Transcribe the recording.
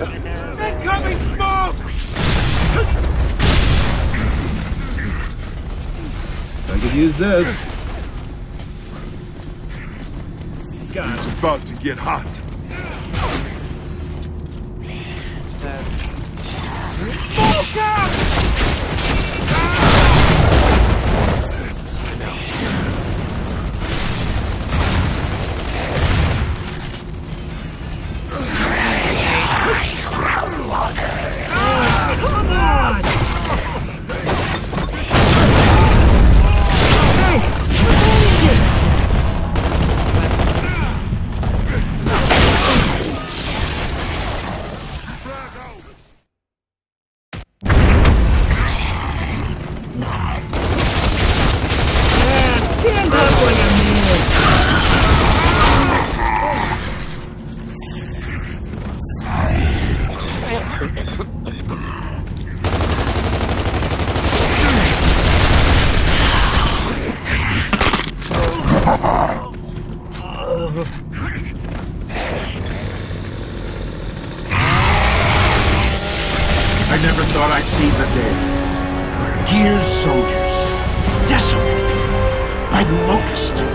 Incoming smoke! I could use this. God. It's about to get hot. Smoke out! I never thought I'd see the day. Gear's soldiers, decimated by the locust.